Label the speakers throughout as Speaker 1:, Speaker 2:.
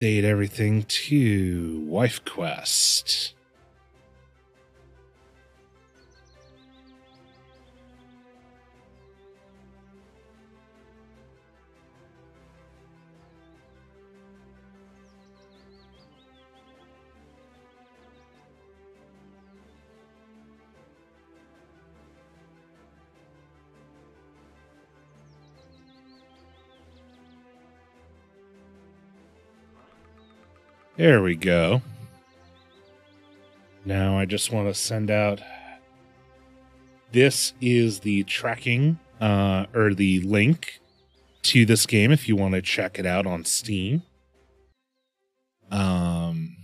Speaker 1: update everything to Wife Quest. There we go. Now I just want to send out. This is the tracking uh, or the link to this game if you want to check it out on Steam. Um,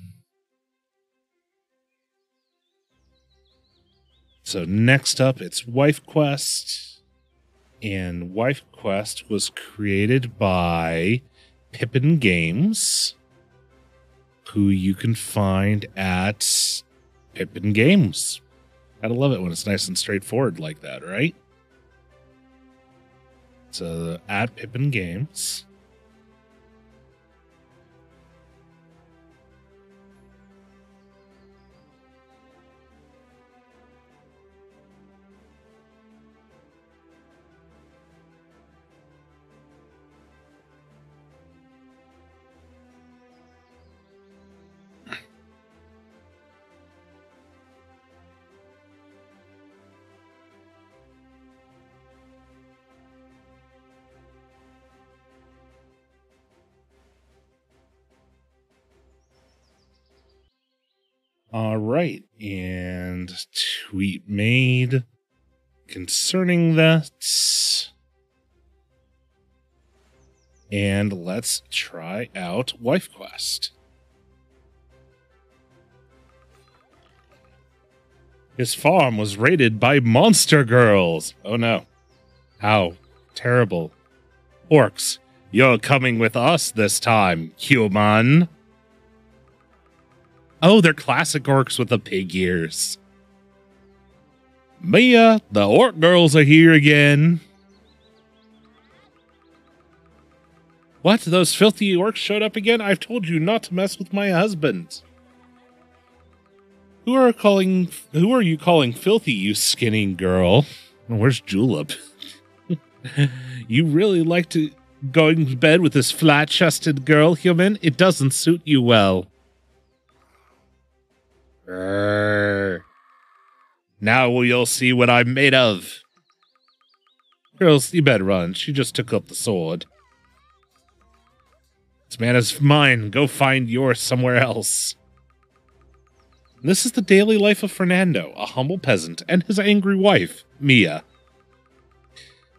Speaker 1: so next up, it's Wife Quest, and Wife Quest was created by Pippin Games who you can find at Pippin Games. Gotta love it when it's nice and straightforward like that, right? So at Pippin Games. All right. And tweet made concerning that. And let's try out Wife Quest. His farm was raided by monster girls. Oh no. How terrible. Orcs, you're coming with us this time, human. Oh, they're classic orcs with the pig ears. Mia, the orc girls are here again. What? Those filthy orcs showed up again? I've told you not to mess with my husband. Who are calling who are you calling filthy, you skinny girl? Where's Julep? you really like to going to bed with this flat chested girl, human? It doesn't suit you well. Now you'll see what I'm made of. Girls, you better run. She just took up the sword. This man is mine. Go find yours somewhere else. This is the daily life of Fernando, a humble peasant, and his angry wife, Mia.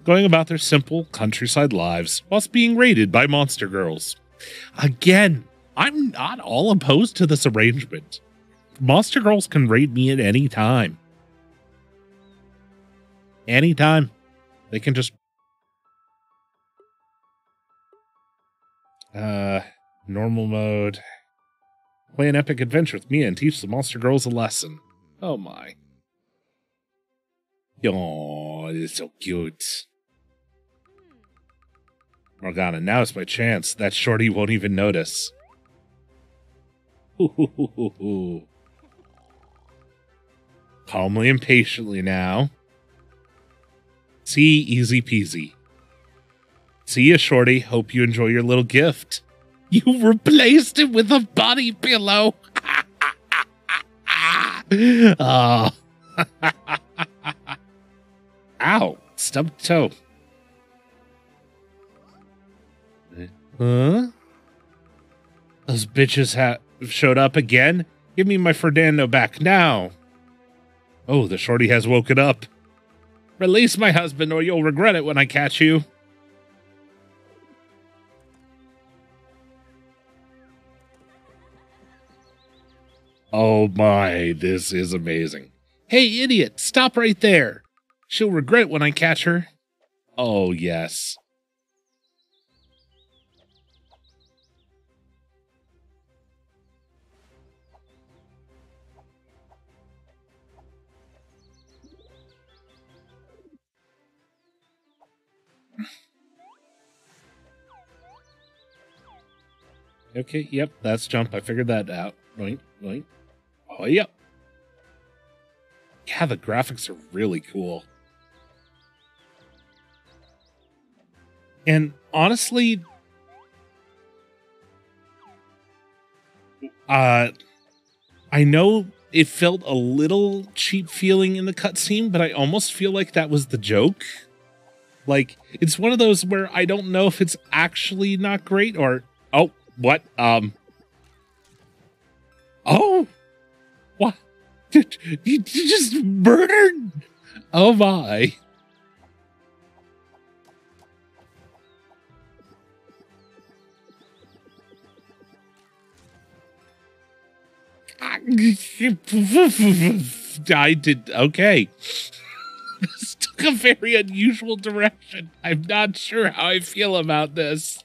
Speaker 1: Going about their simple countryside lives whilst being raided by monster girls. Again, I'm not all opposed to this arrangement. Monster Girls can raid me at any time. Anytime. They can just uh normal mode. Play an epic adventure with me and teach the monster girls a lesson. Oh my. Oh, it is so cute. Morgana, now is my chance. That shorty won't even notice. Calmly and patiently now. See, easy peasy. See you, Shorty. Hope you enjoy your little gift. You replaced it with a body pillow. oh. Ow. Stubbed toe. Huh? Those bitches have showed up again? Give me my Fernando back now. Oh, the shorty has woken up. Release my husband, or you'll regret it when I catch you. Oh my, this is amazing. Hey, idiot, stop right there. She'll regret when I catch her. Oh, yes. Okay, yep, that's jump. I figured that out. Right, right. Oh, yep. Yeah, the graphics are really cool. And honestly, uh, I know it felt a little cheap feeling in the cutscene, but I almost feel like that was the joke. Like it's one of those where I don't know if it's actually not great or what um oh what you just murdered oh my I did okay. This took a very unusual direction. I'm not sure how I feel about this.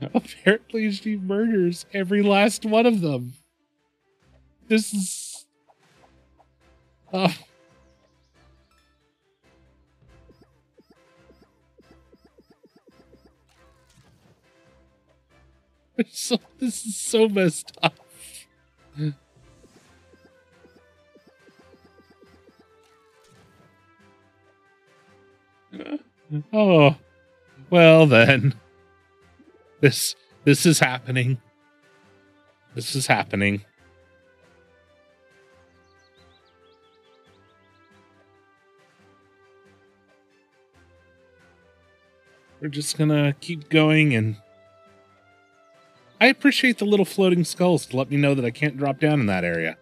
Speaker 1: Apparently, she murders every last one of them. This is. Oh. so, this is so messed up. oh, well then. This this is happening. This is happening. We're just gonna keep going and I appreciate the little floating skulls to let me know that I can't drop down in that area.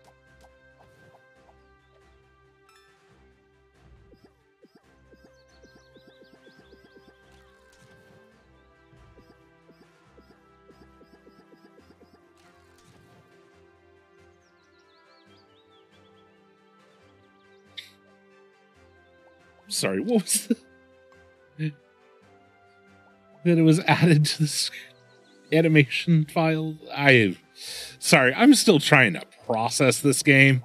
Speaker 1: Sorry, what was the... that it was added to the animation file. I sorry, I'm still trying to process this game.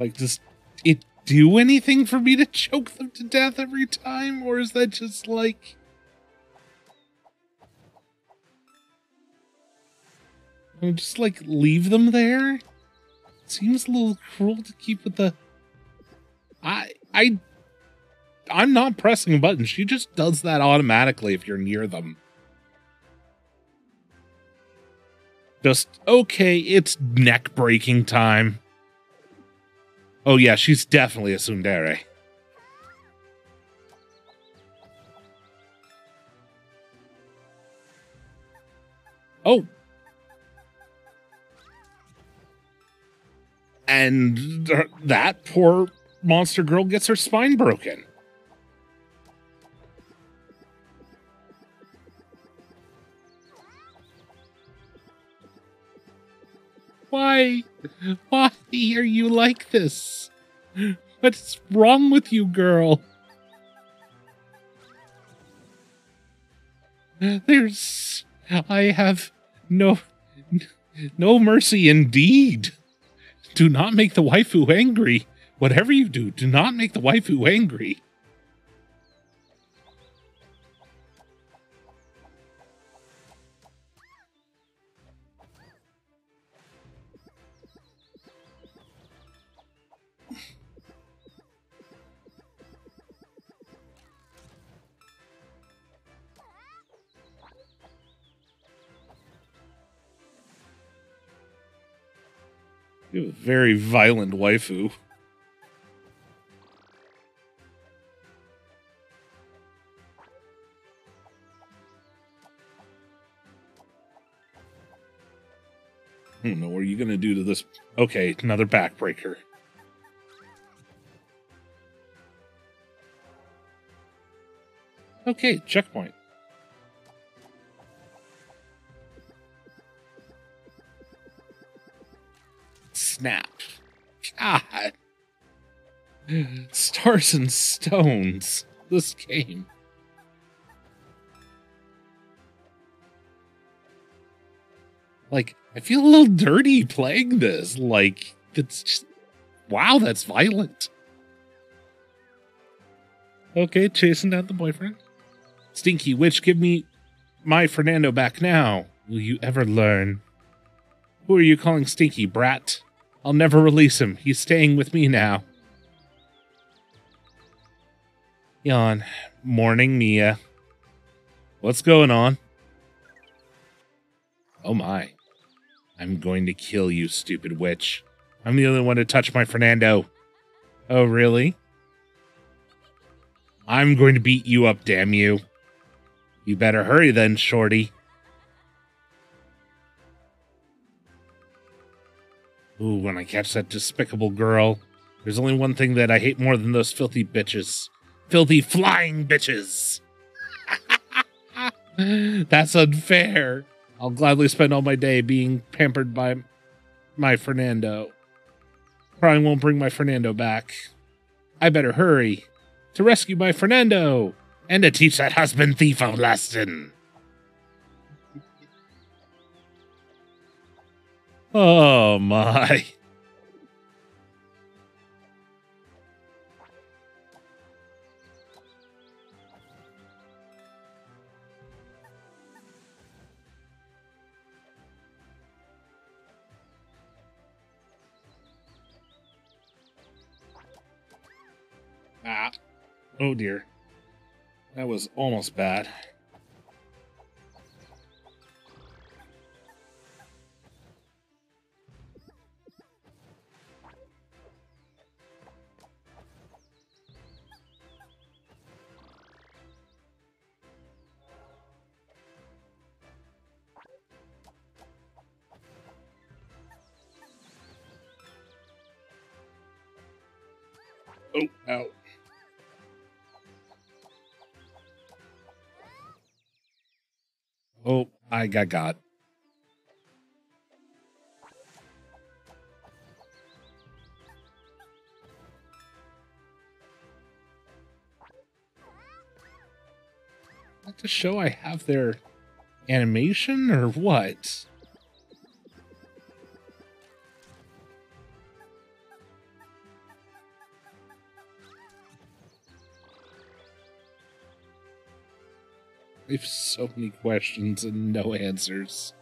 Speaker 1: Like, does it do anything for me to choke them to death every time, or is that just like? Just like leave them there. Seems a little cruel to keep with the. I I I'm not pressing a button. She just does that automatically if you're near them. Just, okay, it's neck breaking time. Oh, yeah, she's definitely a tsundere. Oh. And that poor monster girl gets her spine broken. Why? Why are you like this? What's wrong with you, girl? There's. I have no. No mercy indeed. Do not make the waifu angry. Whatever you do, do not make the waifu angry. Very violent waifu. Hmm, I don't know what are you to do to this. Okay, another backbreaker. Okay, checkpoint. Snap. God. Stars and stones. This game. Like, I feel a little dirty playing this. Like, it's just, wow, that's violent. Okay, chasing down the boyfriend. Stinky witch, give me my Fernando back now. Will you ever learn? Who are you calling Stinky, brat? I'll never release him. He's staying with me now. Yawn. Morning, Mia. What's going on? Oh my. I'm going to kill you, stupid witch. I'm the only one to touch my Fernando. Oh, really? I'm going to beat you up, damn you. You better hurry then, Shorty. Ooh, when I catch that despicable girl, there's only one thing that I hate more than those filthy bitches. Filthy flying bitches! That's unfair. I'll gladly spend all my day being pampered by my Fernando. Probably won't bring my Fernando back. I better hurry to rescue my Fernando and to teach that husband thief a lesson. Oh my. Ah. Oh dear. That was almost bad. Oh. Oh, I got got. Like to show I have their animation or what? I have so many questions and no answers.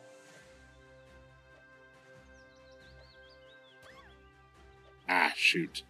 Speaker 1: Ah, shoot.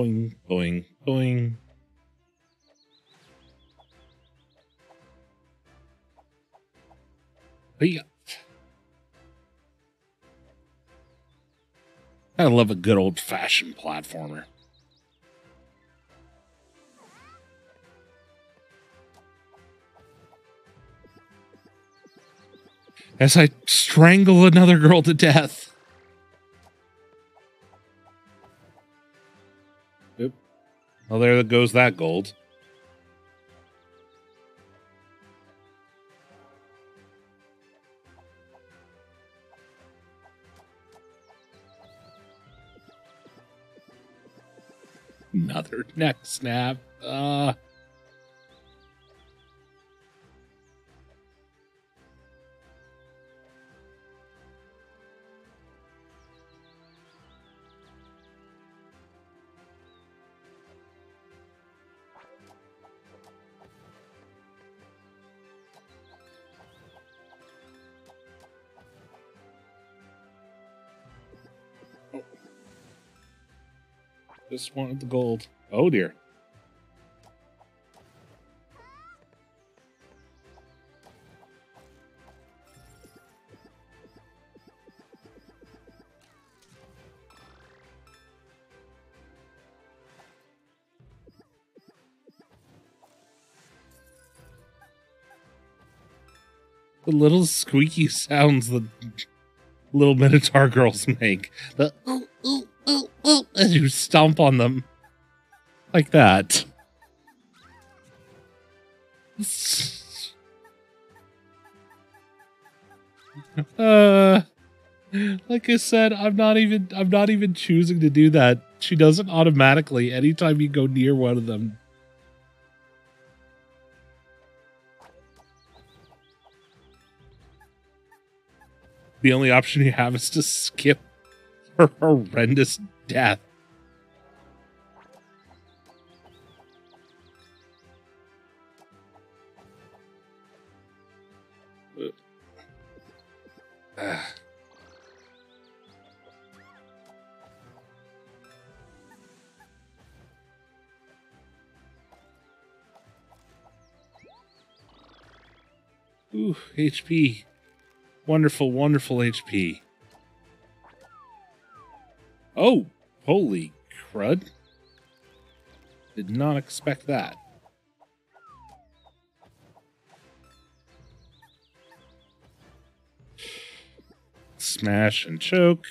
Speaker 1: Boing, boing, boing. Yeah. Uh, I love a good old fashioned platformer. As I strangle another girl to death. Well, there goes that gold. Another neck snap. Uh just wanted the gold. Oh dear. The little squeaky sounds the little Minotaur girls make. The ooh, as you stomp on them. Like that. Uh, like I said, I'm not even I'm not even choosing to do that. She does it automatically anytime you go near one of them. The only option you have is to skip her horrendous death. HP. Wonderful, wonderful HP. Oh, holy crud. Did not expect that. Smash and choke.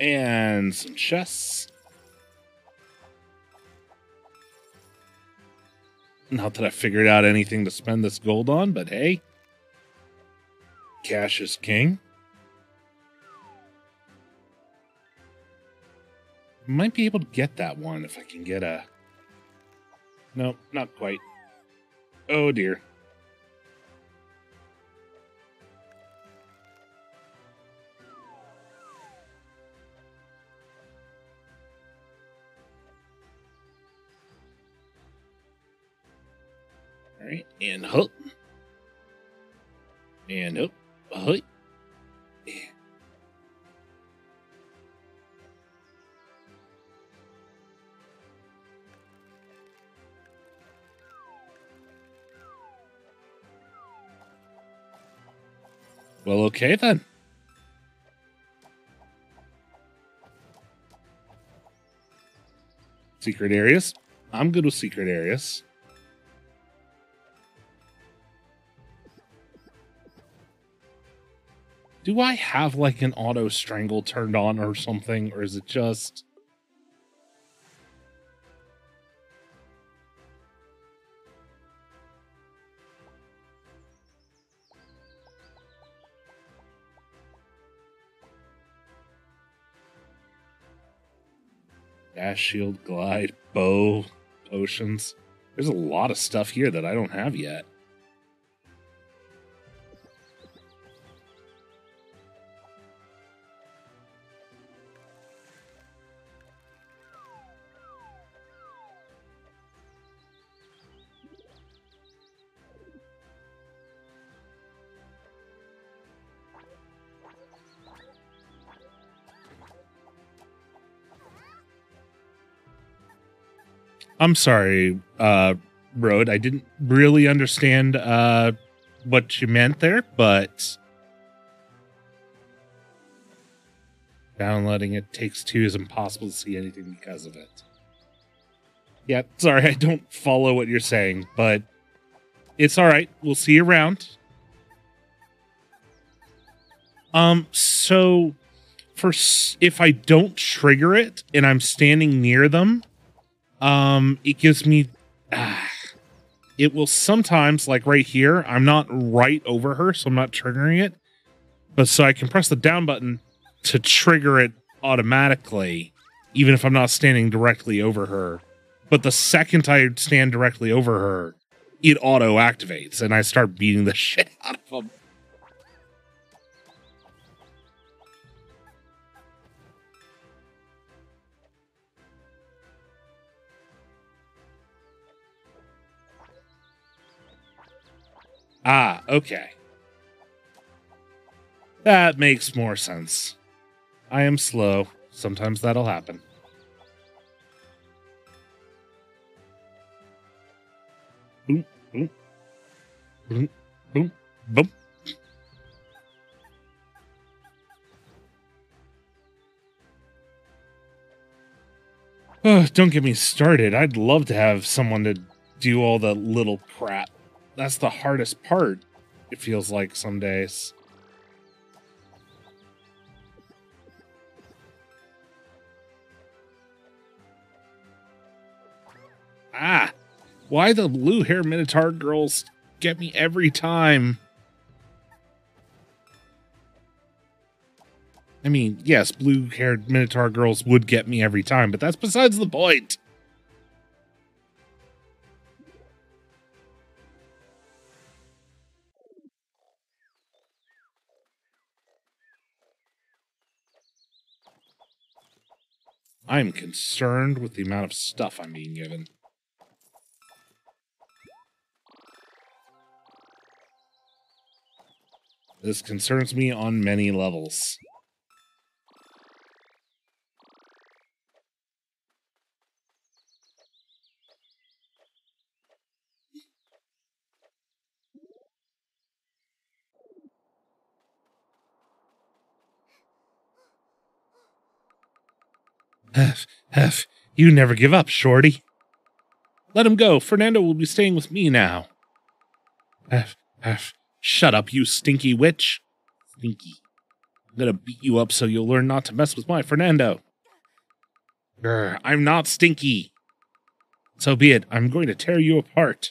Speaker 1: And some chests. Not that I figured out anything to spend this gold on, but hey. Cash is king. Might be able to get that one if I can get a. Nope, not quite. Oh dear. And hook. And hook. Hook. Well, okay then. Secret areas. I'm good with secret areas. Do I have like an auto strangle turned on or something, or is it just. Dash, shield, glide, bow, potions. There's a lot of stuff here that I don't have yet. I'm sorry, uh, Road. I didn't really understand uh, what you meant there, but downloading it takes two is impossible to see anything because of it. Yeah, sorry, I don't follow what you're saying, but it's all right. We'll see you around. Um, so for if I don't trigger it and I'm standing near them, um, it gives me. It will sometimes, like right here, I'm not right over her, so I'm not triggering it. But so I can press the down button to trigger it automatically, even if I'm not standing directly over her. But the second I stand directly over her, it auto activates and I start beating the shit out of them. Ah, okay. That makes more sense. I am slow. Sometimes that'll happen. Boom, boom, boom, boom, boom. Oh, don't get me started. I'd love to have someone to do all the little crap. That's the hardest part, it feels like some days. Ah, why the blue hair Minotaur girls get me every time? I mean, yes, blue haired Minotaur girls would get me every time, but that's besides the point. I'm concerned with the amount of stuff I'm being given. This concerns me on many levels. Hef, Hef, you never give up, Shorty. Let him go. Fernando will be staying with me now. Hef, Hef, shut up, you stinky witch. Stinky. I'm gonna beat you up so you'll learn not to mess with my Fernando. Grr, I'm not stinky. So be it. I'm going to tear you apart.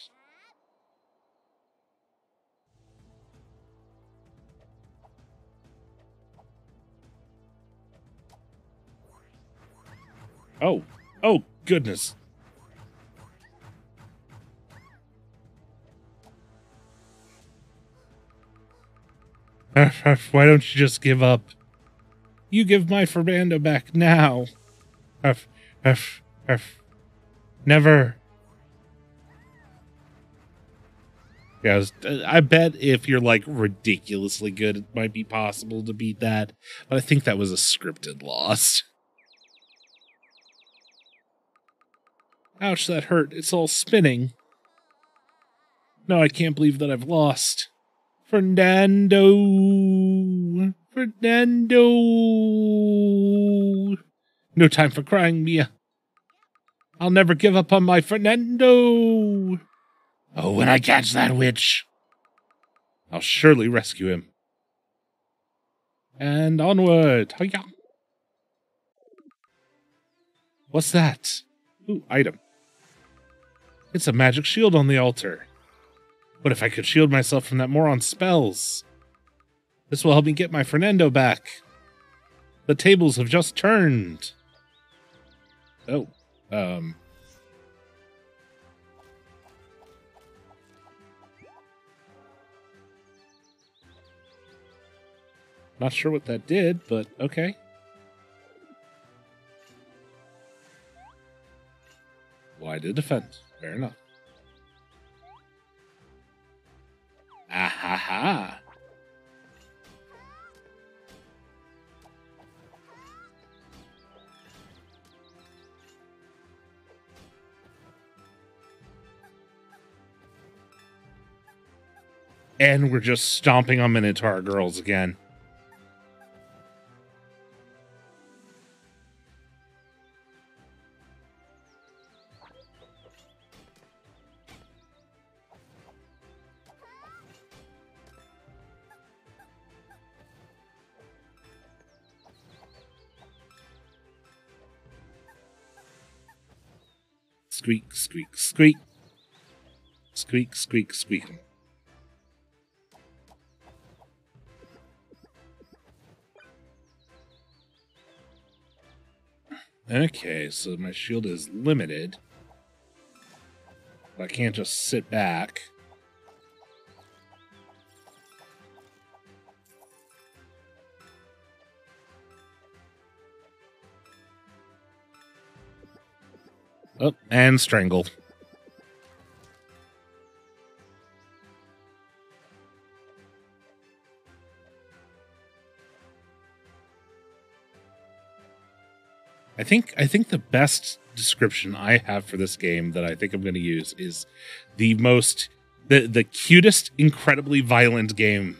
Speaker 1: Oh, oh, goodness. Why don't you just give up? You give my Fernando back now. Never. Yeah, I bet if you're like ridiculously good, it might be possible to beat that. But I think that was a scripted loss. Ouch, that hurt. It's all spinning. No, I can't believe that I've lost. Fernando! Fernando! No time for crying, Mia. I'll never give up on my Fernando! Oh, when I catch that witch, I'll surely rescue him. And onward! Hiya. What's that? Ooh, item. It's a magic shield on the altar. What if I could shield myself from that moron's spells? This will help me get my Fernando back. The tables have just turned. Oh, um. Not sure what that did, but okay. Why did defend? Fair enough. Ah ha ha. And we're just stomping on Minotaur girls again. Squeak, squeak, squeak. Squeak, squeak, squeak. Okay, so my shield is limited. I can't just sit back. Oh, and strangle. I think I think the best description I have for this game that I think I'm going to use is the most the the cutest incredibly violent game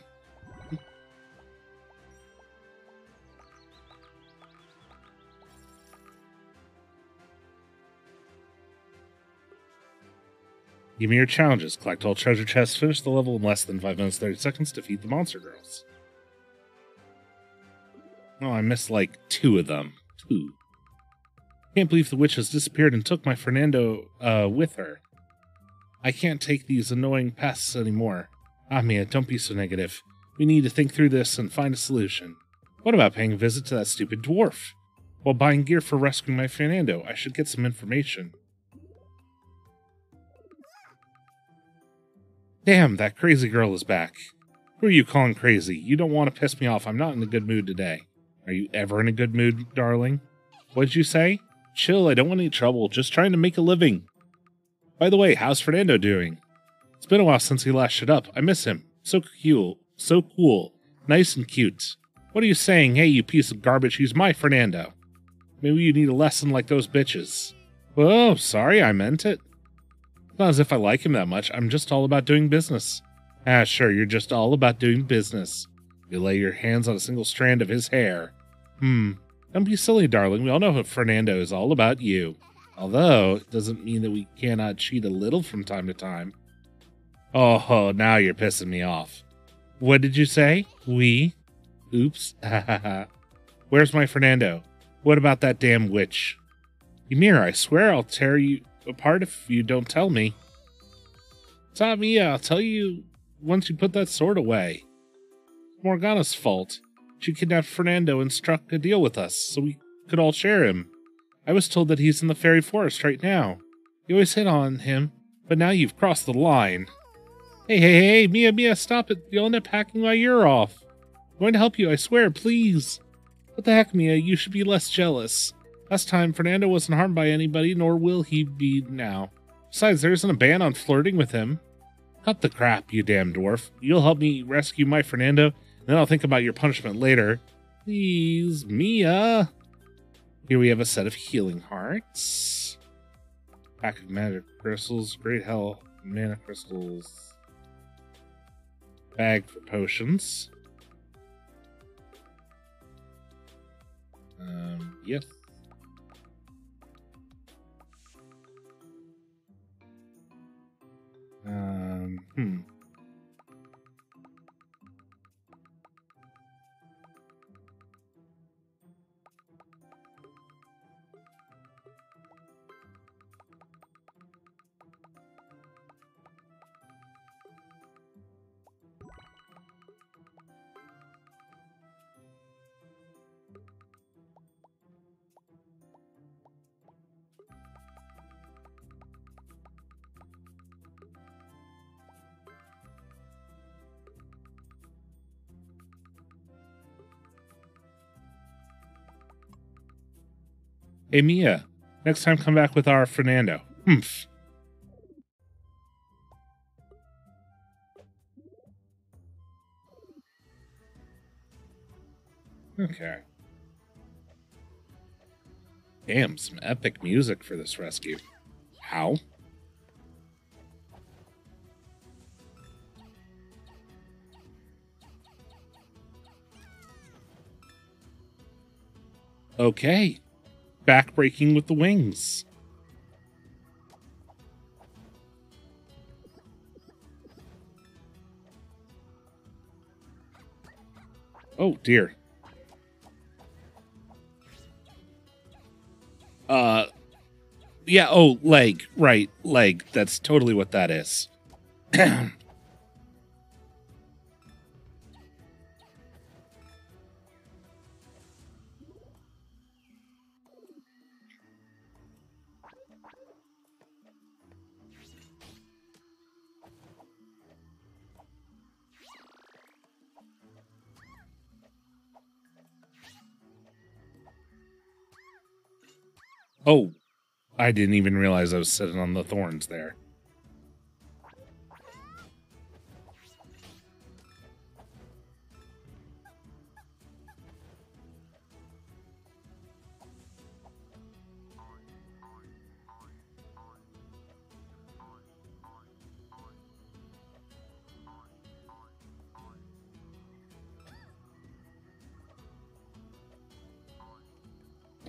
Speaker 1: Give me your challenges. Collect all treasure chests. Finish the level in less than 5 minutes 30 seconds. Defeat the monster girls. Oh, I missed like two of them. Two. Can't believe the witch has disappeared and took my Fernando uh, with her. I can't take these annoying pests anymore. Ah, don't be so negative. We need to think through this and find a solution. What about paying a visit to that stupid dwarf? While buying gear for rescuing my Fernando, I should get some information. Damn, that crazy girl is back. Who are you calling crazy? You don't want to piss me off. I'm not in a good mood today. Are you ever in a good mood, darling? What'd you say? Chill, I don't want any trouble. Just trying to make a living. By the way, how's Fernando doing? It's been a while since he last shut up. I miss him. So cool. So cool. Nice and cute. What are you saying? Hey, you piece of garbage, he's my Fernando. Maybe you need a lesson like those bitches. Oh, sorry, I meant it. Not as if I like him that much. I'm just all about doing business. Ah, sure, you're just all about doing business. You lay your hands on a single strand of his hair. Hmm. Don't be silly, darling. We all know what Fernando is all about you. Although, it doesn't mean that we cannot cheat a little from time to time. Oh, now you're pissing me off. What did you say? We? Oops. Where's my Fernando? What about that damn witch? Ymir, I swear I'll tear you apart if you don't tell me. Me, I'll tell you once you put that sword away. Morgana's fault. She kidnapped Fernando and struck a deal with us so we could all share him. I was told that he's in the fairy forest right now. You always hit on him, but now you've crossed the line. Hey, hey, hey, Mia, Mia, stop it. You'll end up hacking my ear off. I'm going to help you, I swear, please. What the heck, Mia? You should be less jealous. Last time, Fernando wasn't harmed by anybody, nor will he be now. Besides, there isn't a ban on flirting with him. Cut the crap, you damn dwarf. You'll help me rescue my Fernando, and then I'll think about your punishment later. Please, Mia. Here we have a set of healing hearts. Pack of magic crystals, great hell, mana crystals. Bag for potions. Um, yes. Um, hmm. Hey, Mia, next time come back with our Fernando. Humph. Okay. Damn, some epic music for this rescue. How? Okay. Backbreaking with the wings. Oh dear. Uh yeah, oh, leg. Right, leg. That's totally what that is. Oh, I didn't even realize I was sitting on the thorns there.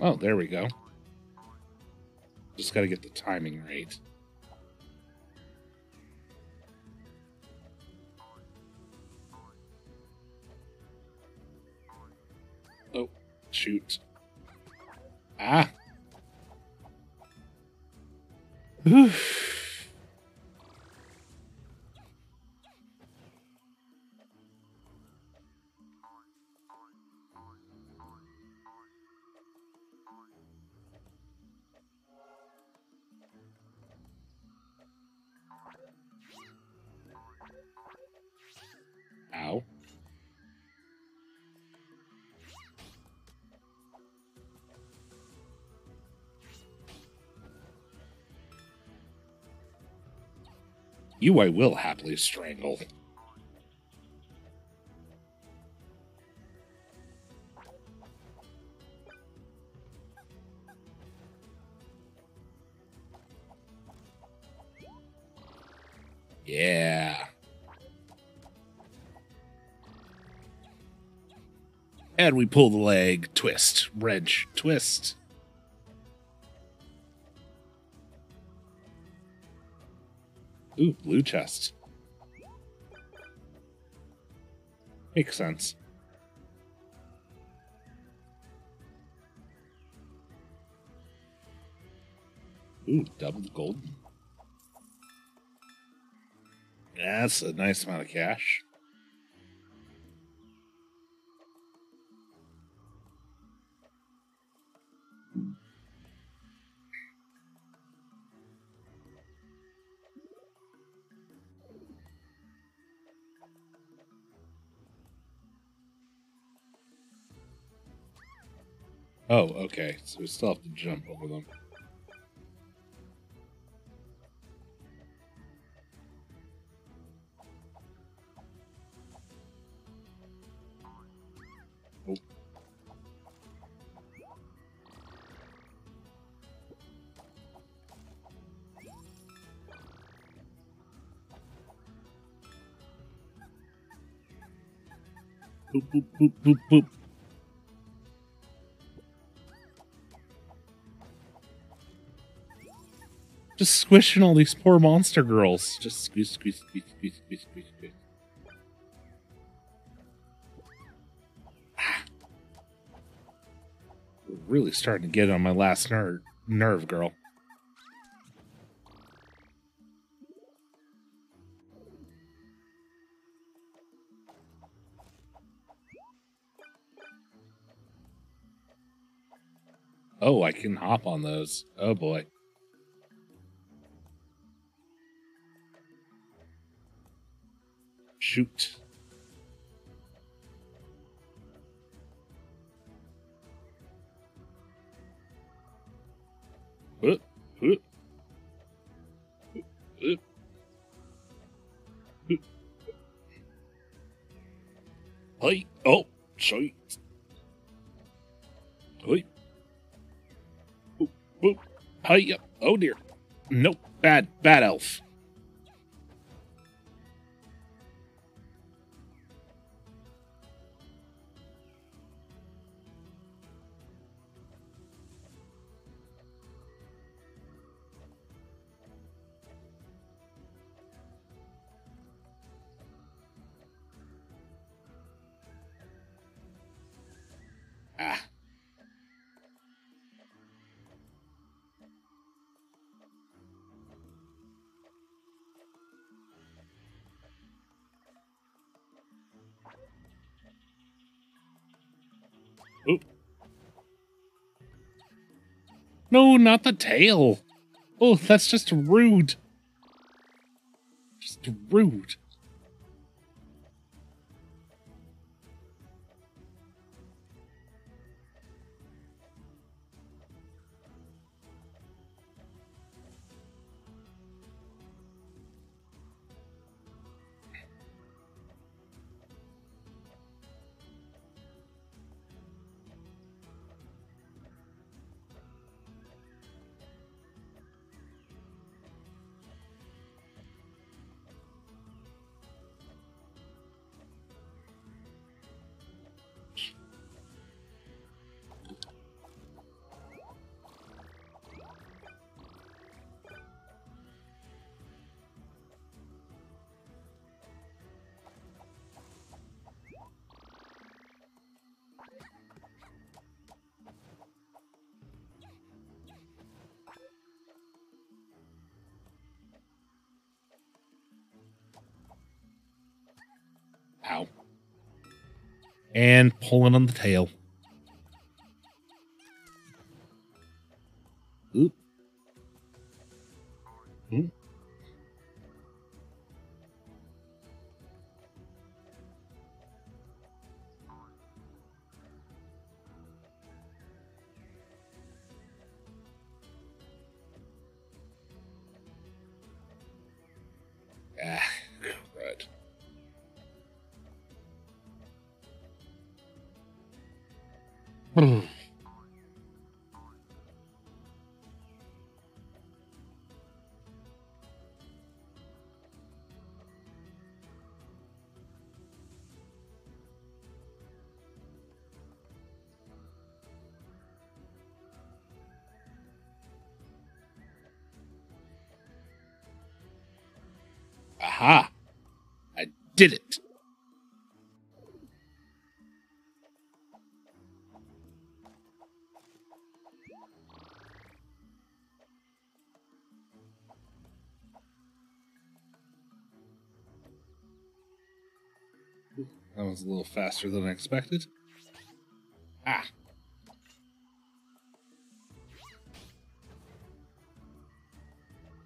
Speaker 1: Oh, there we go. Just got to get the timing right. Oh, shoot. Ah. Oof. You I will happily strangle. Yeah. And we pull the leg, twist, wrench, twist. Ooh, blue chest. Makes sense. Ooh, double gold. That's a nice amount of cash. Oh, okay. So we still have to jump over them. Boop, boop, boop, boop, boop. Just squishing all these poor monster girls. Just squeeze, squeeze, squeeze, squeeze, squeeze, squeeze, squeeze. Ah. Really starting to get on my last nerve, nerve, girl. Oh, I can hop on those. Oh boy. Shoot. Uh, uh, uh. Hey, oh, sorry. Hey. Boop, boop. Hey. Oh dear. Nope. Bad, bad elf. No, not the tail. Oh, that's just rude. Just rude. Ow. And pulling on the tail. A little faster than I expected. Ah!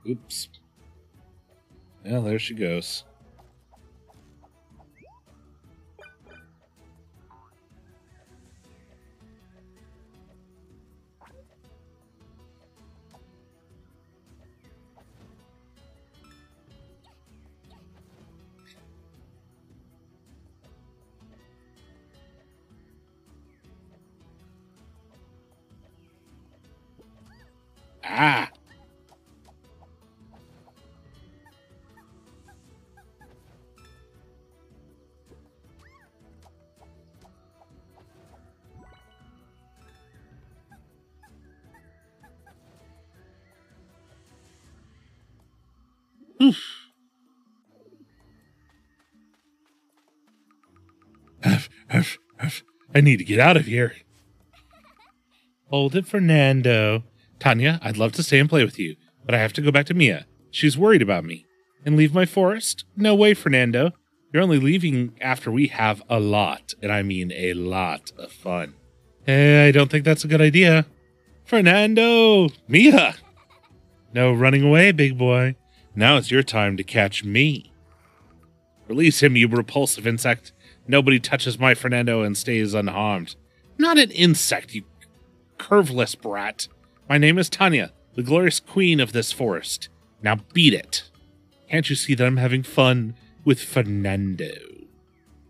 Speaker 1: Oops. Well, there she goes. I need to get out of here. Hold it, Fernando. Tanya, I'd love to stay and play with you, but I have to go back to Mia. She's worried about me. And leave my forest? No way, Fernando. You're only leaving after we have a lot, and I mean a lot of fun. Eh, I don't think that's a good idea. Fernando! Mia! No running away, big boy. Now it's your time to catch me. Release him, you repulsive insect. Nobody touches my Fernando and stays unharmed. Not an insect, you curveless brat. My name is Tanya, the glorious queen of this forest. Now beat it. Can't you see that I'm having fun with Fernando?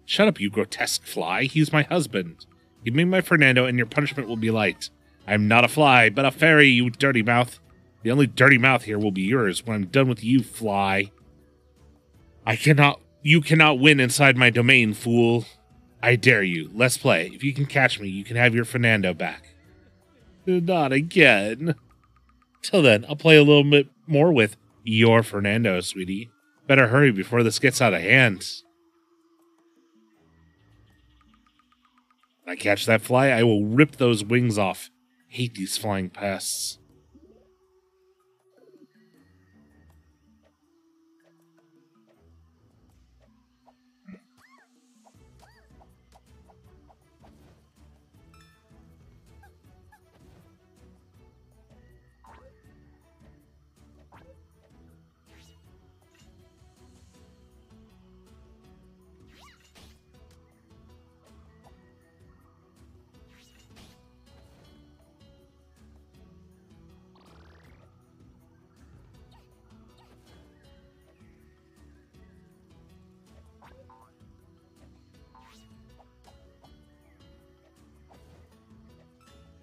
Speaker 1: Shut up, you grotesque fly. He's my husband. Give me my Fernando, and your punishment will be light. I'm not a fly, but a fairy, you dirty mouth. The only dirty mouth here will be yours when I'm done with you, fly. I cannot. You cannot win inside my domain, fool. I dare you. Let's play. If you can catch me, you can have your Fernando back. Not again. Till then, I'll play a little bit more with your Fernando, sweetie. Better hurry before this gets out of hand. When I catch that fly, I will rip those wings off. Hate these flying pests.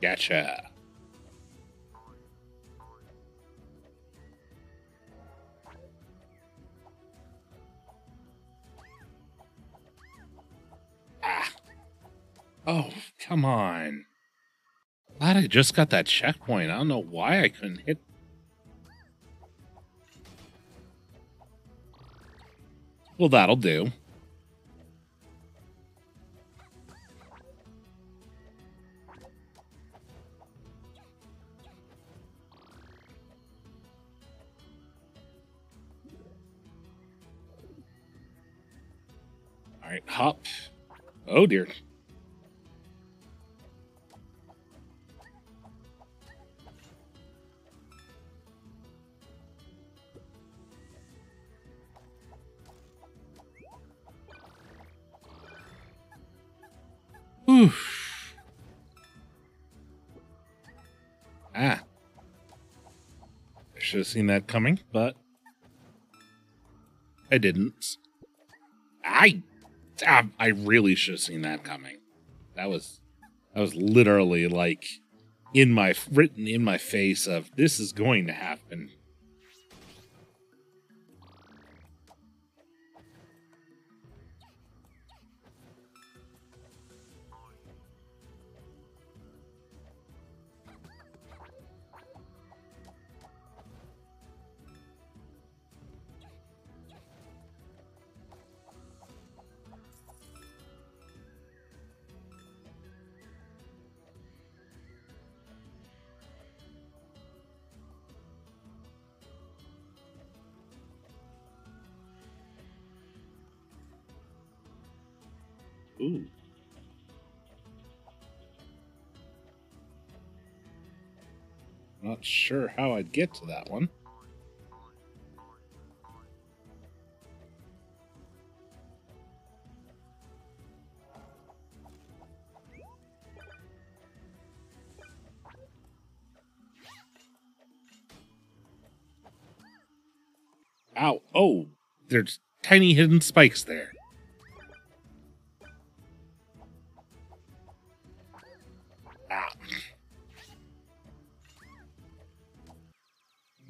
Speaker 1: Gotcha. Ah. Oh, come on. Glad I just got that checkpoint. I don't know why I couldn't hit. Well, that'll do. right, hop. Oh dear. Oof. Ah. I should have seen that coming, but I didn't. I ah, I really should have seen that coming. That was that was literally like in my written in my face of this is going to happen. Sure how I'd get to that one. Ow. Oh, there's tiny hidden spikes there.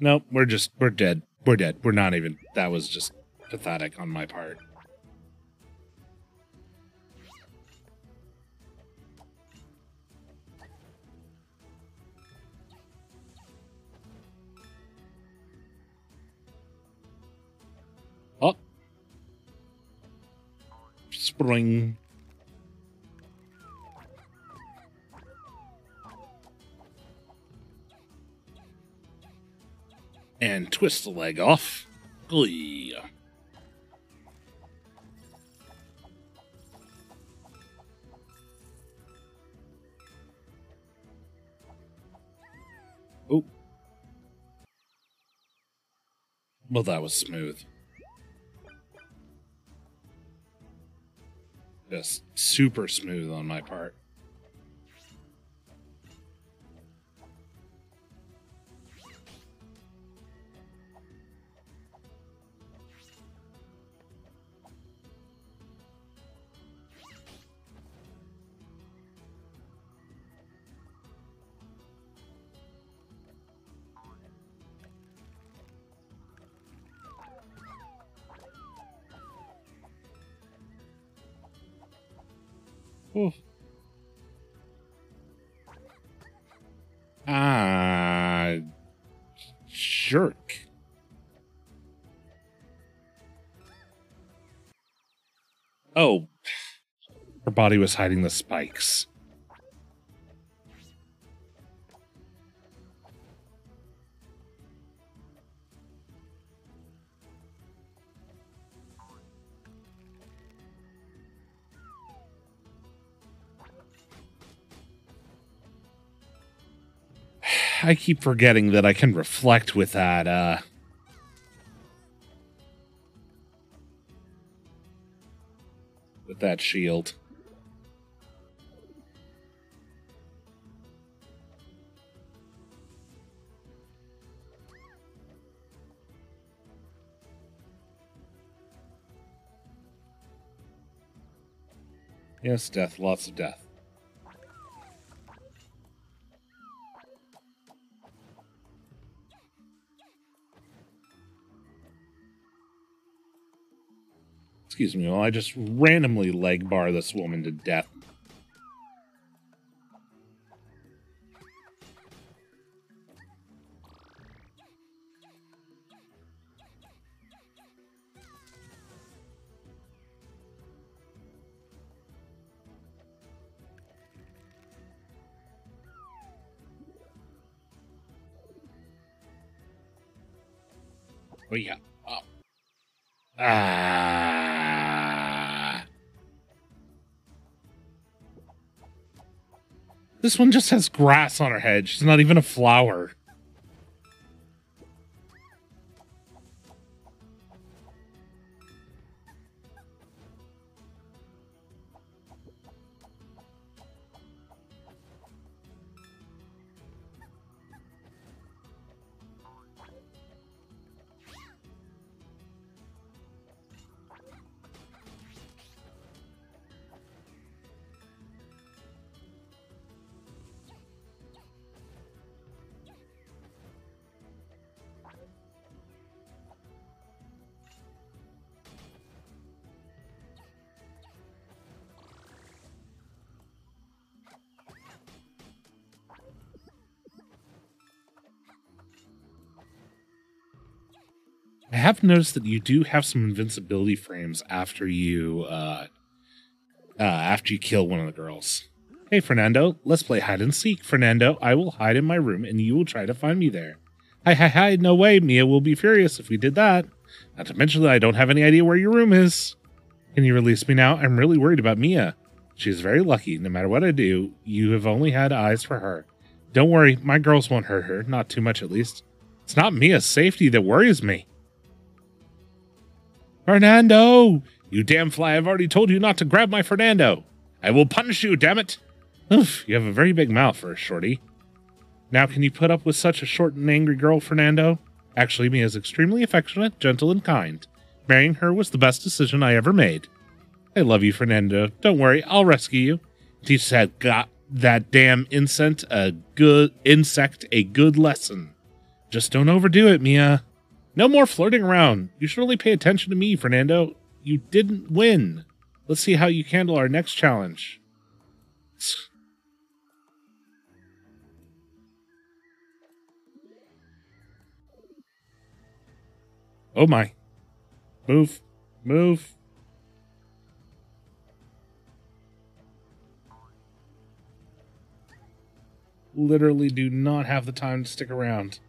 Speaker 1: Nope, we're just, we're dead. We're dead. We're not even, that was just pathetic on my part. Oh. Spring. And twist the leg off. Glee. Oh. Well, that was smooth. Just super smooth on my part. Oof. Ah, jerk. Oh, her body was hiding the spikes. I keep forgetting that I can reflect with that, uh. With that shield. Yes, death, lots of death. Excuse me, while I just randomly leg bar this woman to death. This one just has grass on her head. She's not even a flower. I have noticed that you do have some invincibility frames after you uh, uh after you kill one of the girls. Hey Fernando, let's play hide and seek. Fernando, I will hide in my room and you will try to find me there. Hi hi hi, no way, Mia will be furious if we did that. Not to mention that I don't have any idea where your room is. Can you release me now? I'm really worried about Mia. She's very lucky. No matter what I do, you have only had eyes for her. Don't worry, my girls won't hurt her, not too much at least. It's not Mia's safety that worries me. Fernando! You damn fly, I've already told you not to grab my Fernando. I will punish you, damn it! Oof, you have a very big mouth for a shorty. Now, can you put up with such a short and angry girl, Fernando? Actually, Mia is extremely affectionate, gentle, and kind. Marrying her was the best decision I ever made. I love you, Fernando. Don't worry, I'll rescue you. Teach that got that damn insect a good insect a good lesson. Just don't overdo it, Mia. No more flirting around. You should really pay attention to me, Fernando. You didn't win. Let's see how you handle our next challenge. Oh my. Move. Move. Literally do not have the time to stick around.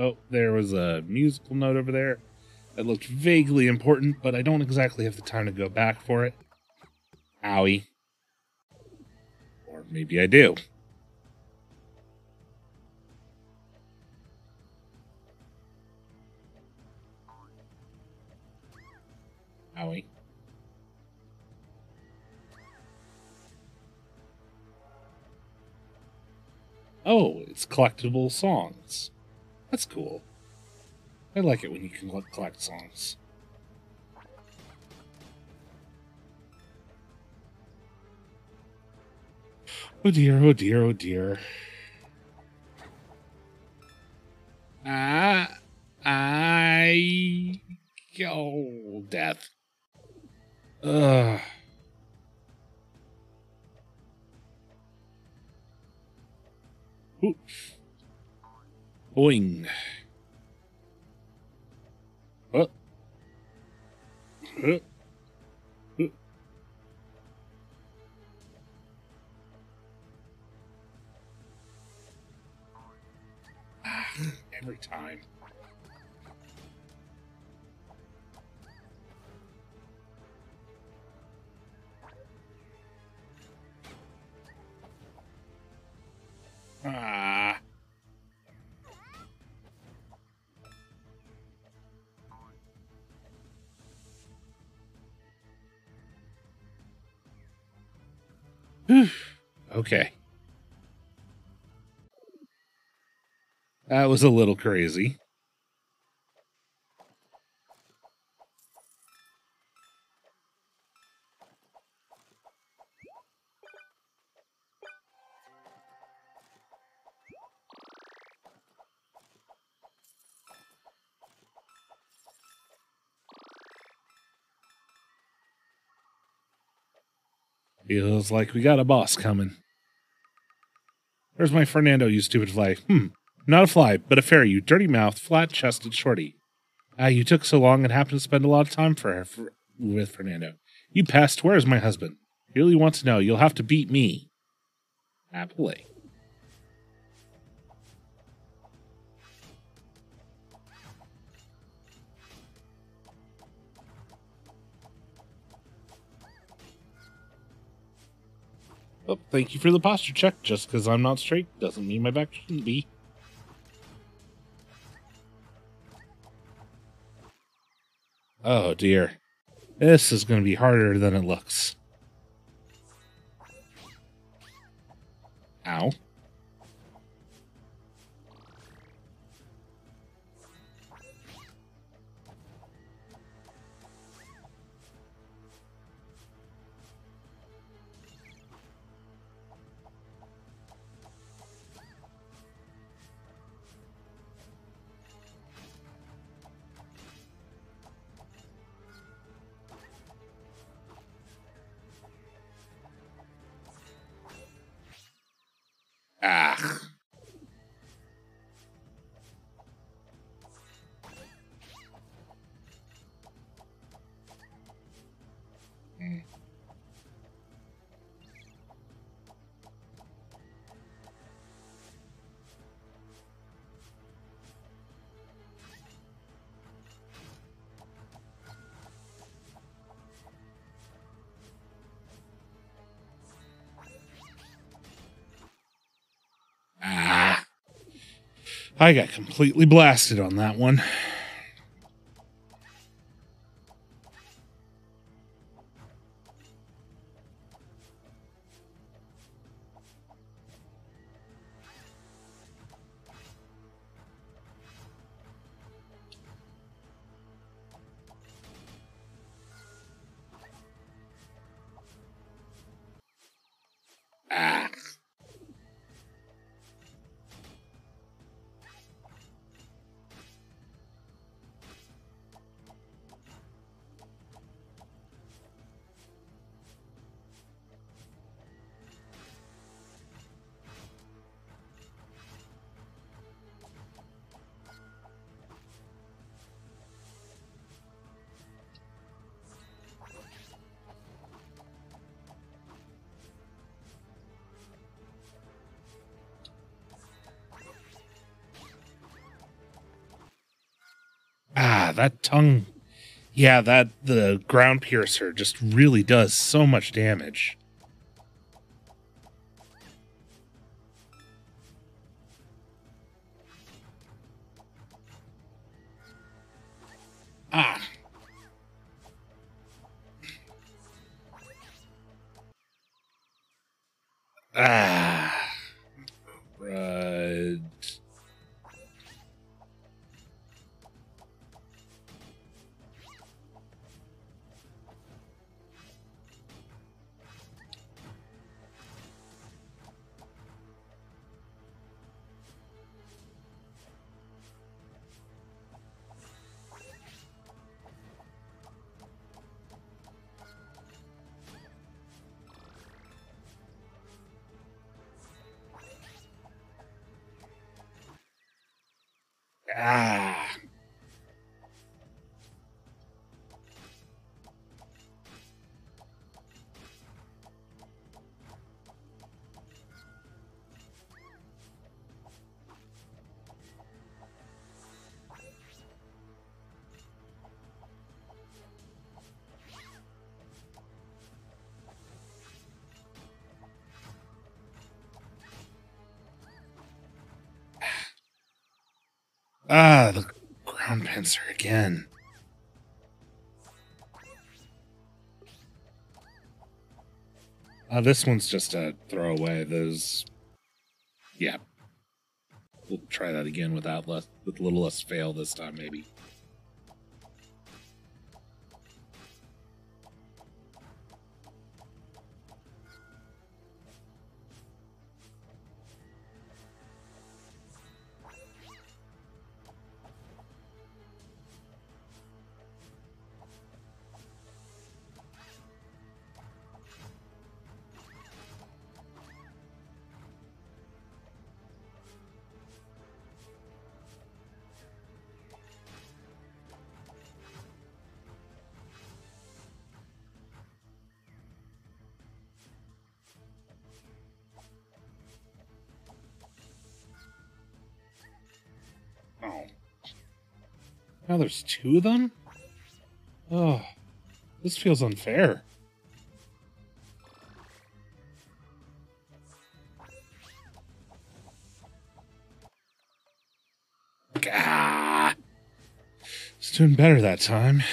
Speaker 1: Oh, there was a musical note over there that looked vaguely important, but I don't exactly have the time to go back for it. Owie. Or maybe I do. Owie. Oh, it's collectible songs. That's cool. I like it when you can collect songs. Oh dear, oh dear, oh dear. Ah, I. Oh, death. Ugh. Ooh. Boing. Uh. Uh. Uh. Every time. Ah. okay. That was a little crazy. Feels like we got a boss coming. Where's my Fernando, you stupid fly? Hmm. Not a fly, but a fairy, you dirty mouthed, flat chested shorty. Ah, you took so long and happened to spend a lot of time for, for with Fernando. You pest, where is my husband? Really want to know, you'll have to beat me. Happily. Thank you for the posture check. Just because I'm not straight doesn't mean my back shouldn't be. Oh dear. This is going to be harder than it looks. Ow. Ah. I got completely blasted on that one. That tongue. Yeah, that the ground piercer just really does so much damage. Ah, the ground pincer again. Uh, this one's just a throwaway. Those, yeah. We'll try that again without less, with a little less fail this time, maybe. Now there's two of them? Oh, this feels unfair. Gah. It's doing better that time.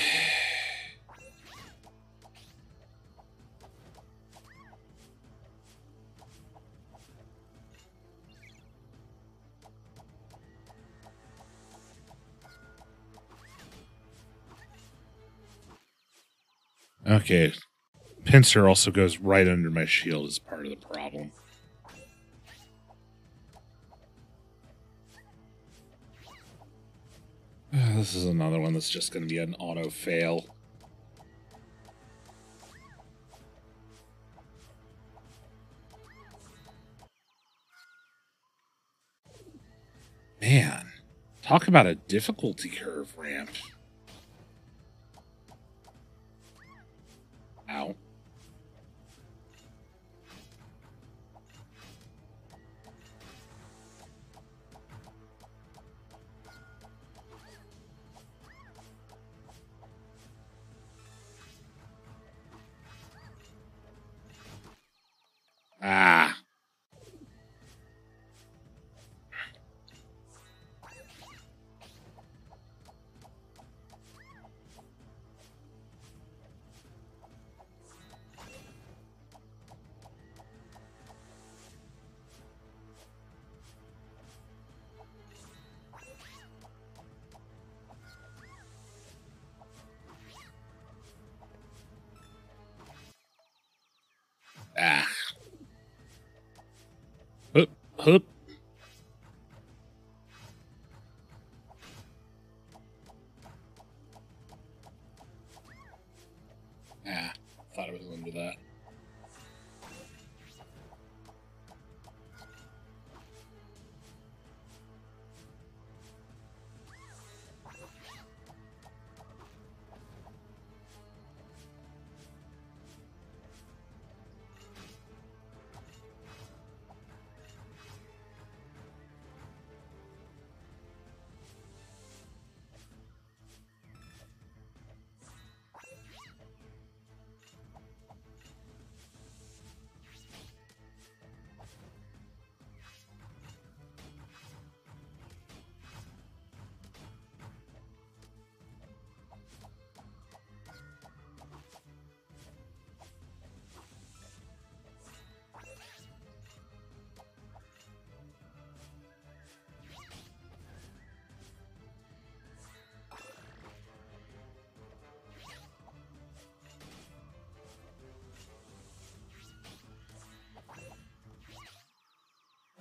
Speaker 1: Okay. Pincer also goes right under my shield as part of the problem. This is another one that's just going to be an auto fail. Man, talk about a difficulty curve ramp. Hup.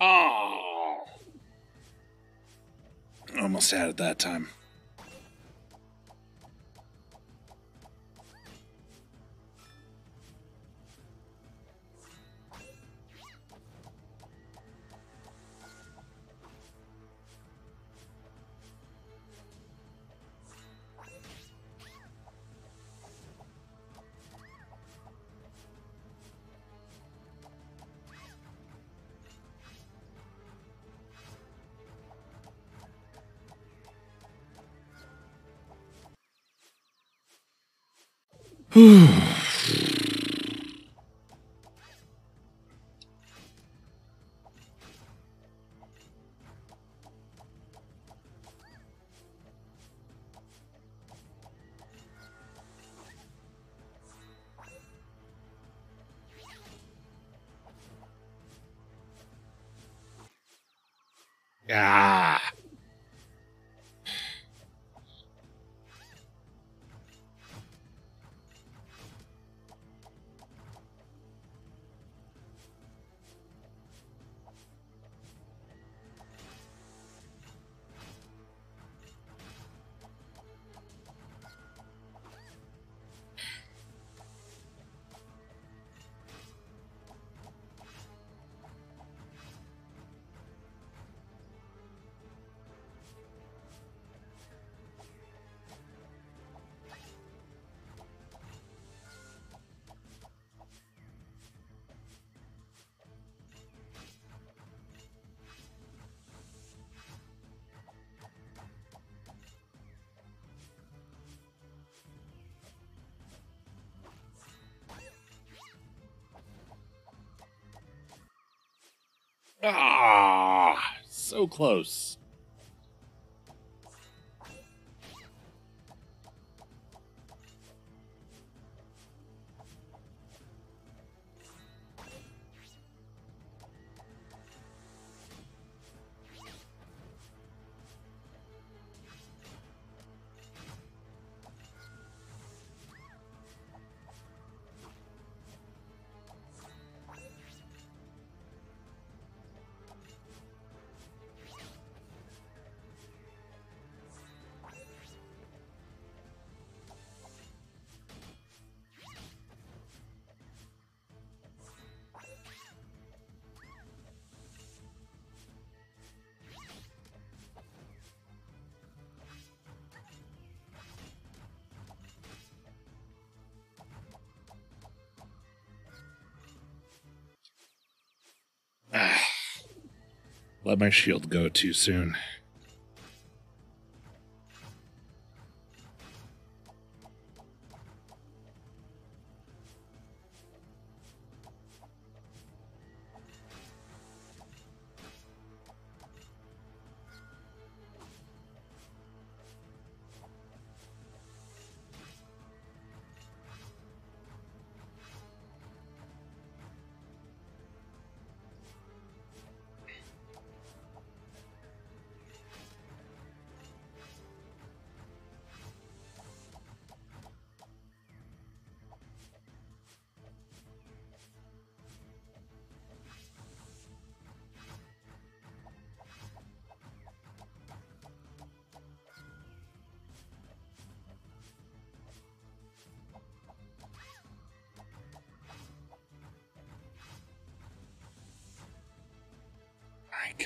Speaker 1: Oh. Almost had it that time. Ah. Ah, so close. Let my shield go too soon.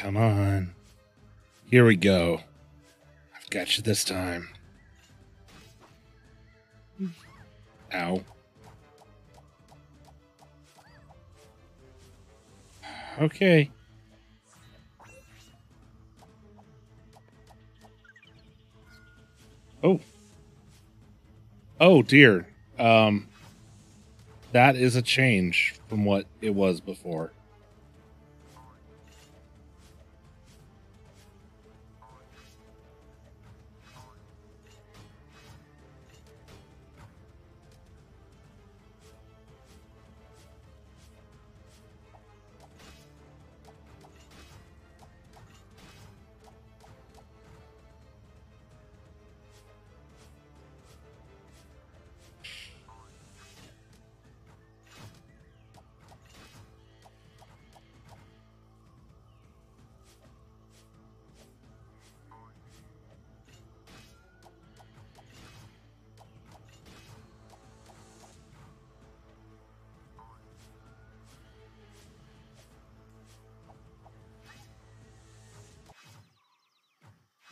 Speaker 1: Come on. Here we go. I've got you this time. Ow. Okay. Oh. Oh dear. Um that is a change from what it was before.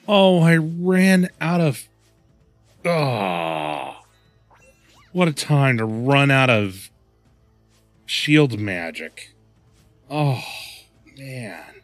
Speaker 1: Oh, I ran out of. Oh, what a time to run out of shield magic. Oh, man.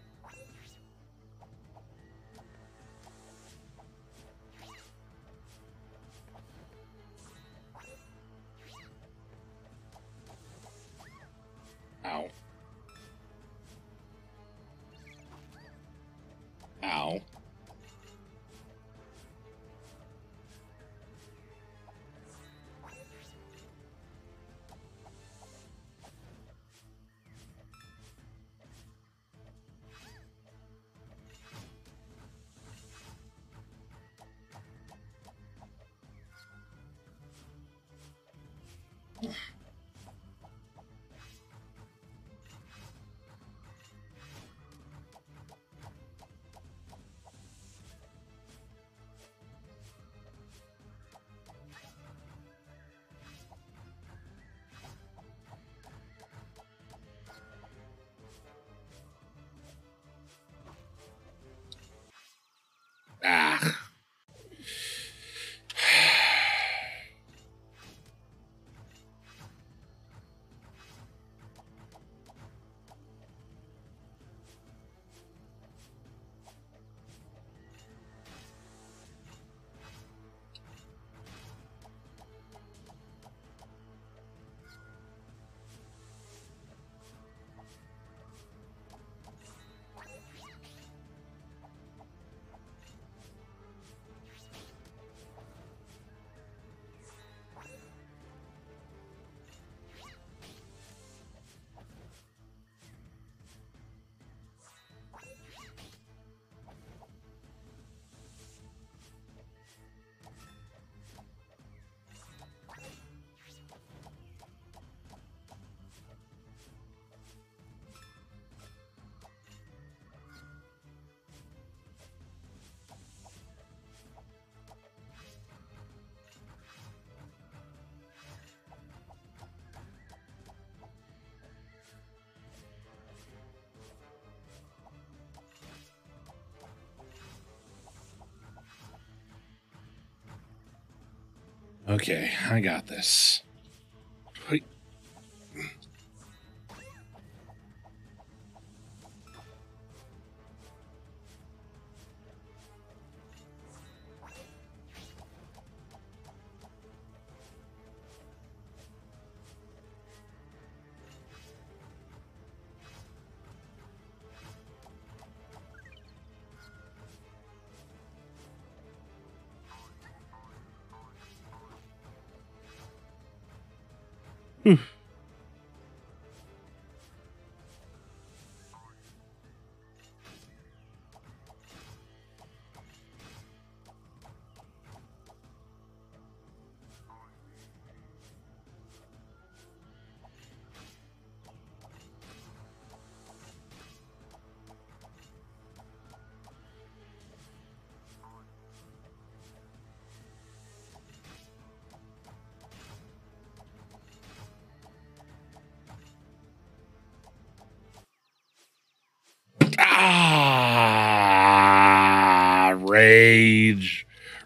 Speaker 1: Okay, I got this.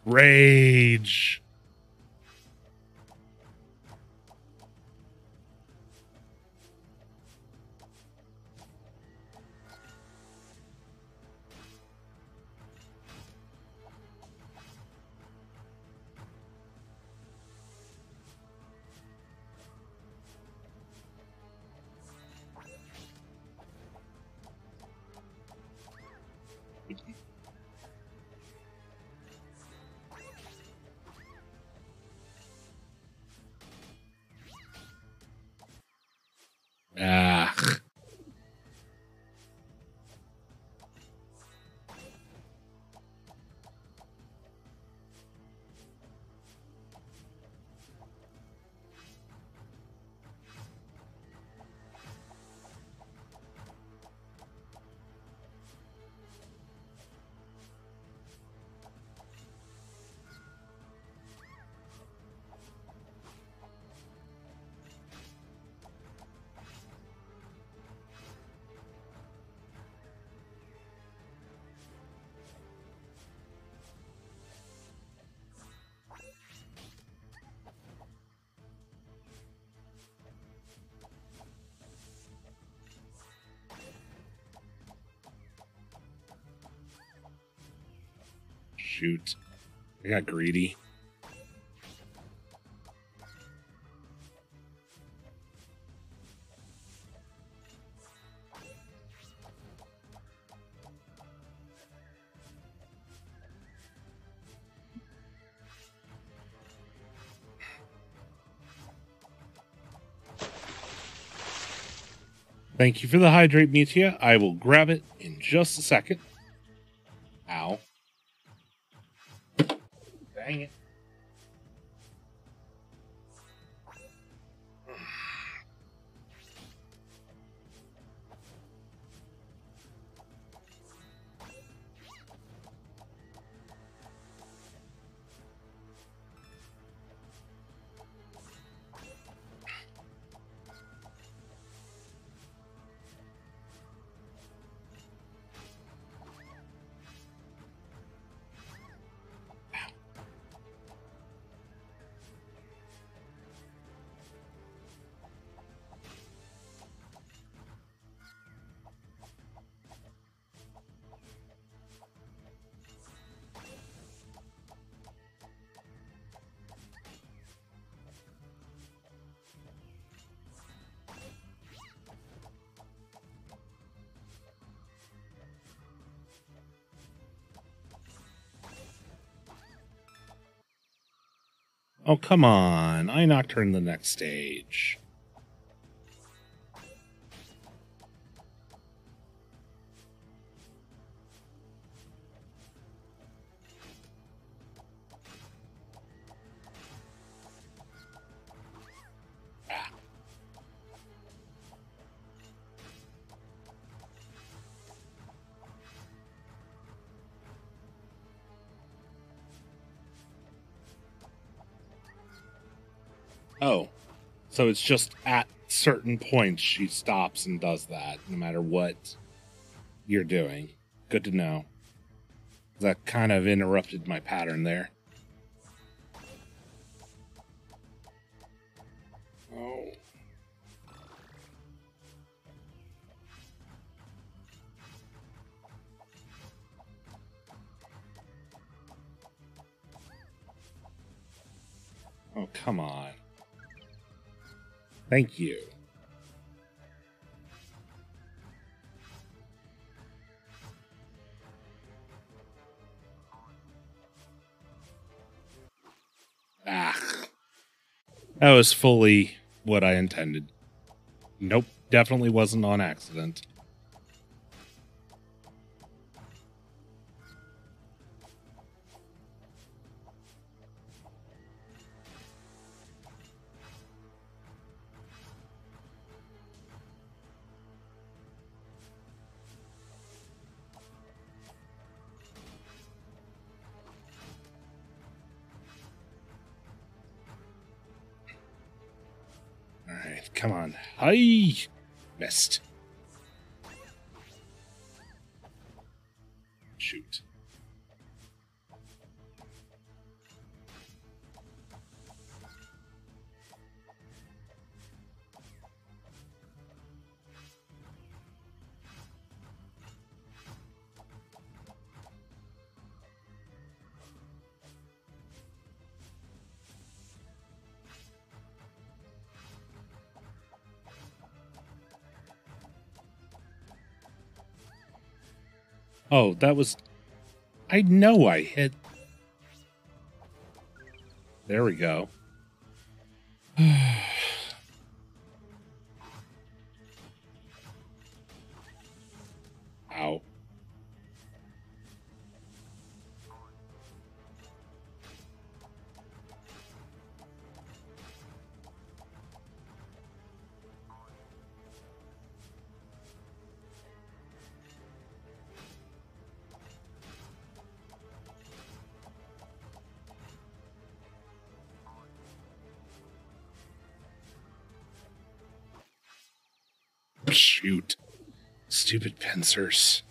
Speaker 1: Rage. Shoot. I got greedy. Thank you for the hydrate, Metia. I will grab it in just a second. Oh, come on. I knocked her in the next stage. Oh, so it's just at certain points she stops and does that, no matter what you're doing. Good to know. That kind of interrupted my pattern there. Oh. Oh, come on. Thank you. Ah. That was fully what I intended. Nope, definitely wasn't on accident. Come on. Hi! Missed. Shoot. Oh, that was. I know I hit. There we go. Shoot. Stupid pincers.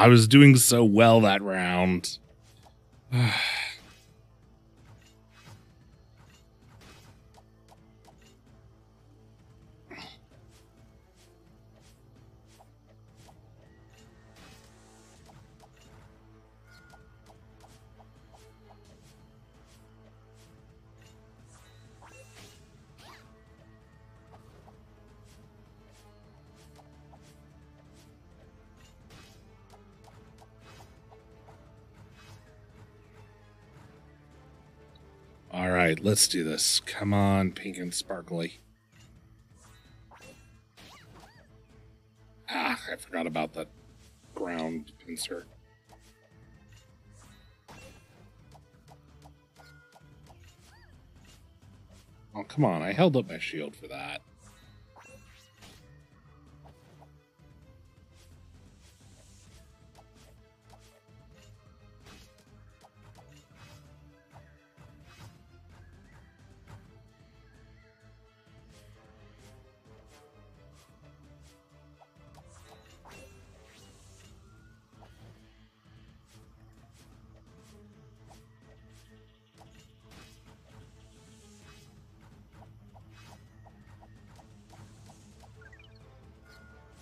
Speaker 1: I was doing so well that round. Let's do this. Come on, pink and sparkly. Ah, I forgot about that ground pincer. Oh, come on. I held up my shield for that.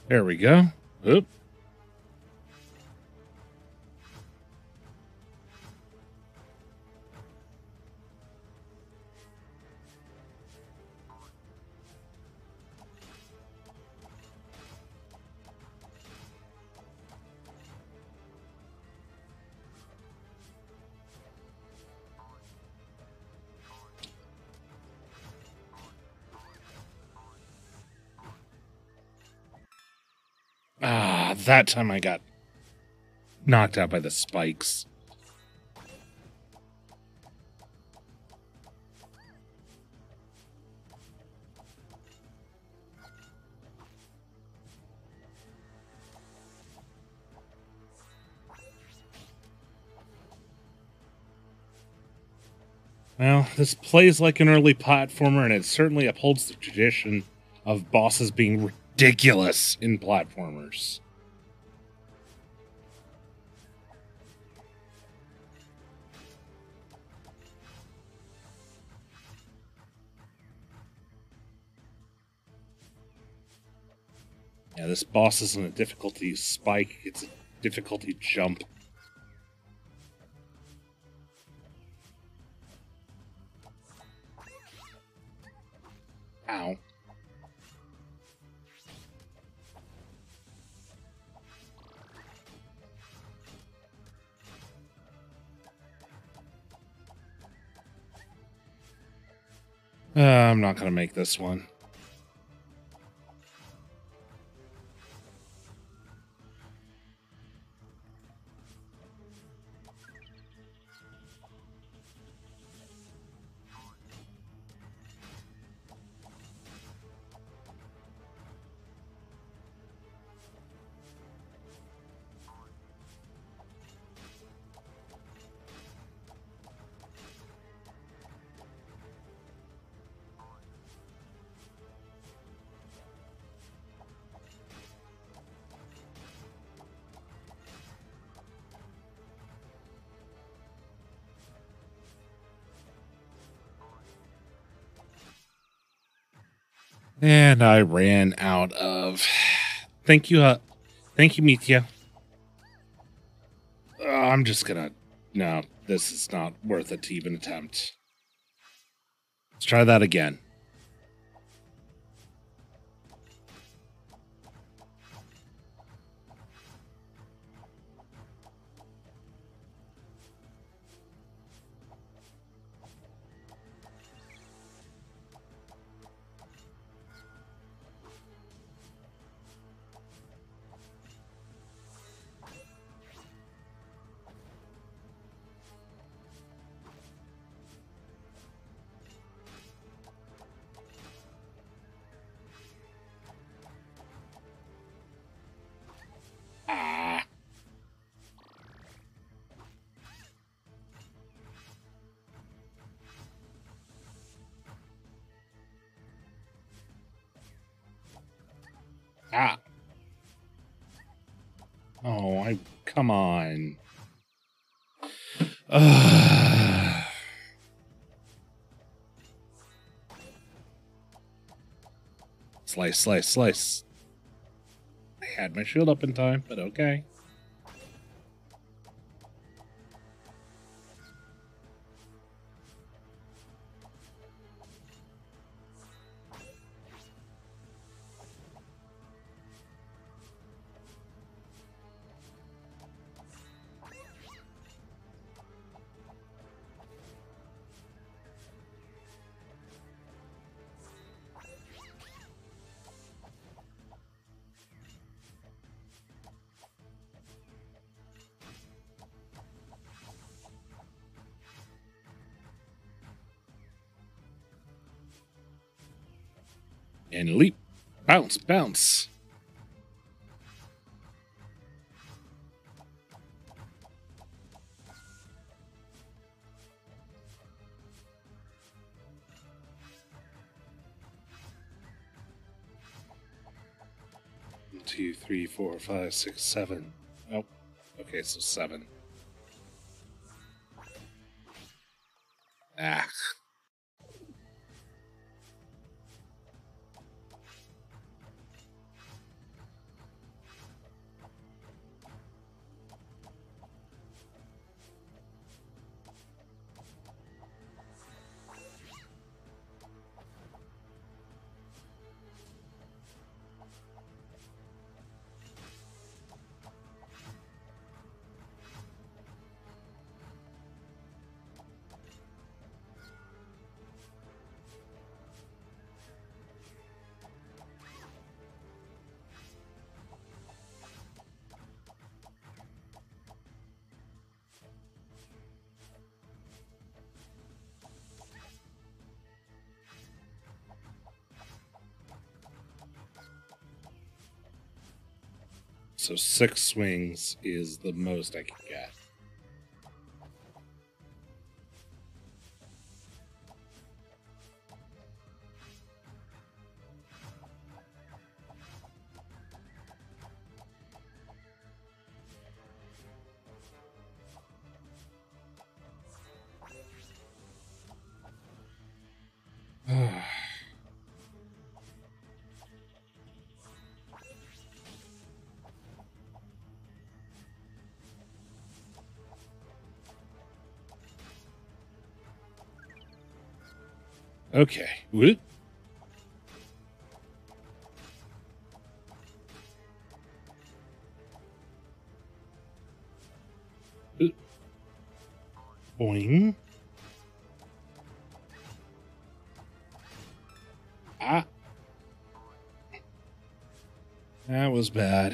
Speaker 1: There we go. Oop. That time I got knocked out by the spikes. Well, this plays like an early platformer, and it certainly upholds the tradition of bosses being ridiculous in platformers. Yeah, this boss isn't a difficulty spike, it's a difficulty jump. Ow. Uh, I'm not going to make this one. And I ran out of. Thank you, uh, thank you, Mitya. Uh, I'm just gonna. No, this is not worth it to even attempt. Let's try that again. Come on. Slice, slice, slice. I had my shield up in time, but okay. And leap. Bounce, bounce. One, two, three, four, five, six, seven. Oh, okay, so seven. So six swings is the most I can get. Okay. Whoop. Boing. Ah. That was bad.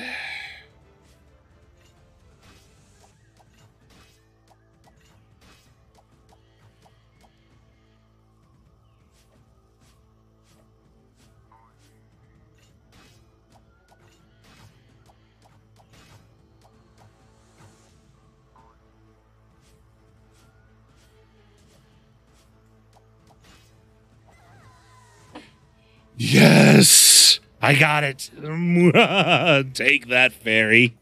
Speaker 1: I got it. Take that, fairy.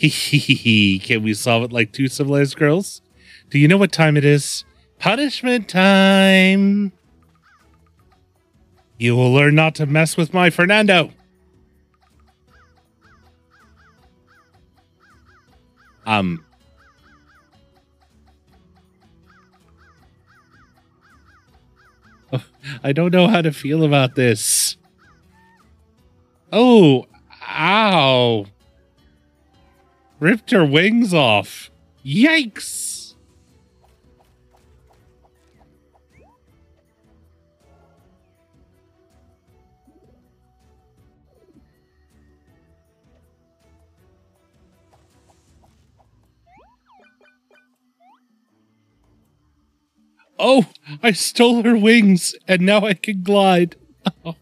Speaker 1: Can we solve it like two civilized girls? Do you know what time it is? Punishment time. You will learn not to mess with my Fernando. Um, I don't know how to feel about this. Oh, ow. Ripped her wings off. Yikes. Oh, I stole her wings and now I can glide. Oh,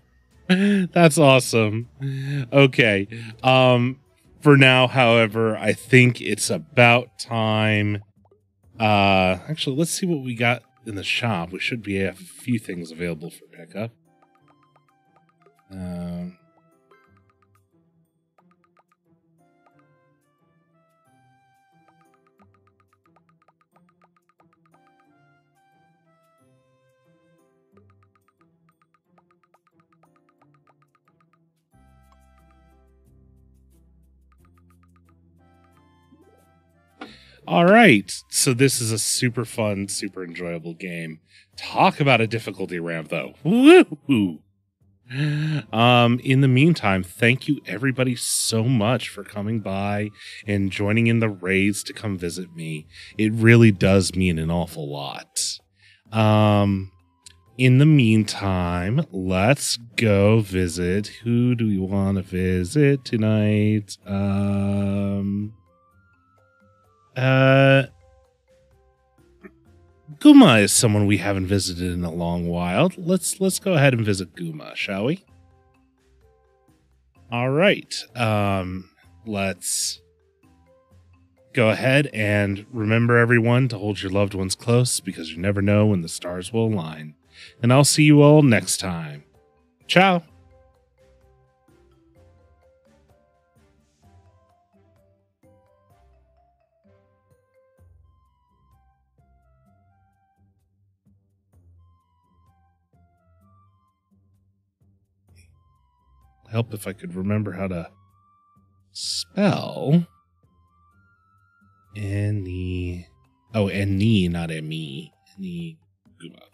Speaker 1: that's awesome. Okay. Um for now, however, I think it's about time uh actually let's see what we got in the shop. We should be a few things available for pickup. Um All right. So this is a super fun, super enjoyable game. Talk about a difficulty ramp though. Woo! Um, in the meantime, thank you everybody so much for coming by and joining in the raids to come visit me. It really does mean an awful lot. Um, in the meantime, let's go visit. Who do we want to visit tonight? Um, uh, Guma is someone we haven't visited in a long while. Let's let's go ahead and visit Guma, shall we? All right. Um, let's go ahead and remember everyone to hold your loved ones close because you never know when the stars will align. And I'll see you all next time. Ciao. Help if I could remember how to spell any. Oh, any, not me. Any.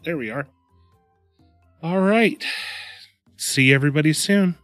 Speaker 1: There we are. All right. See everybody soon.